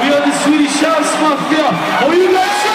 We are the Swedish House Mafia. Are you guys